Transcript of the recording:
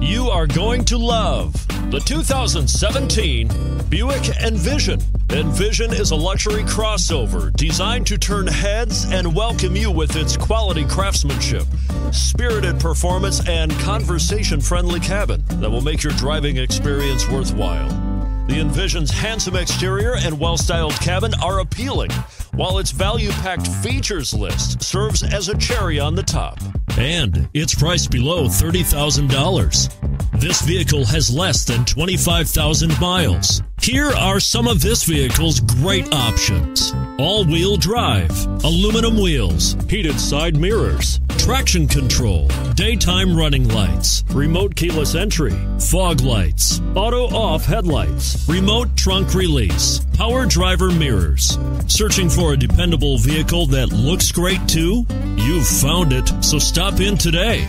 you are going to love the 2017 Buick Envision. Envision is a luxury crossover designed to turn heads and welcome you with its quality craftsmanship, spirited performance, and conversation friendly cabin that will make your driving experience worthwhile. The Envision's handsome exterior and well styled cabin are appealing, while its value packed features list serves as a cherry on the top. And it's priced below $30,000. This vehicle has less than 25,000 miles. Here are some of this vehicle's great options all wheel drive, aluminum wheels, heated side mirrors, traction control, daytime running lights, remote keyless entry, fog lights, auto off headlights, remote trunk release, power driver mirrors. Searching for a dependable vehicle that looks great too? You've found it, so stop in today.